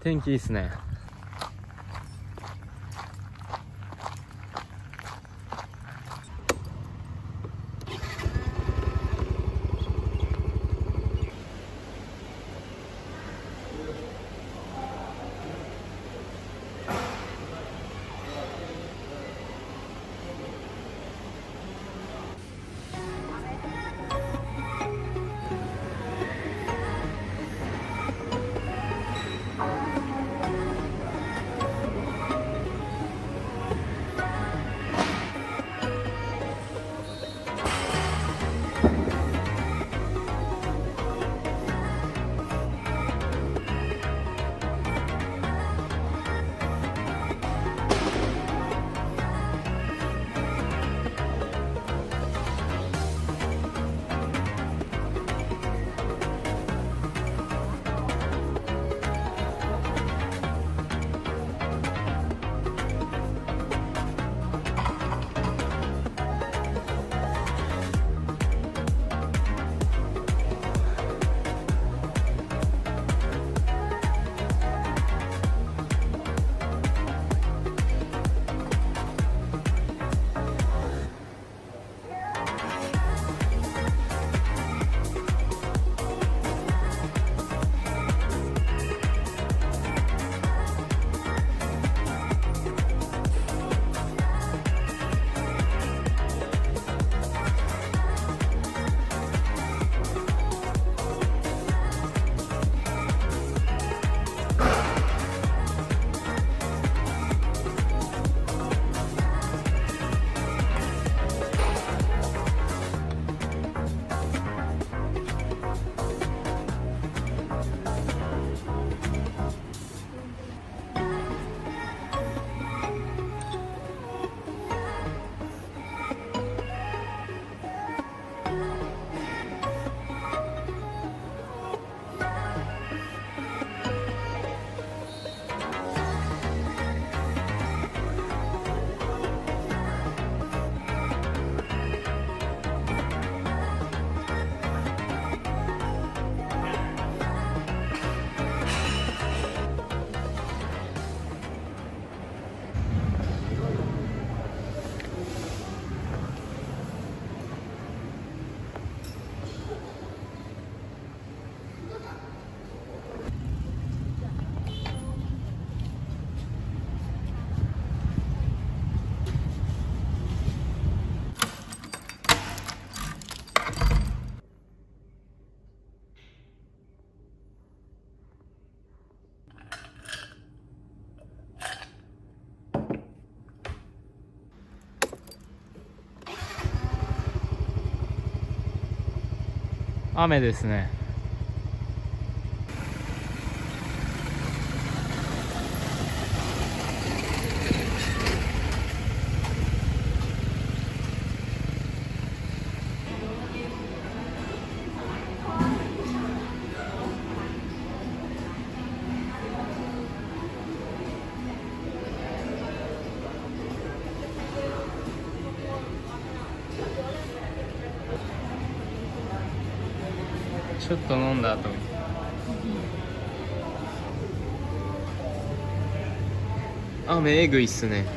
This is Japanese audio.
天気いいっすね。雨ですね。ちょっと飲んだ後。雨えぐいっすね。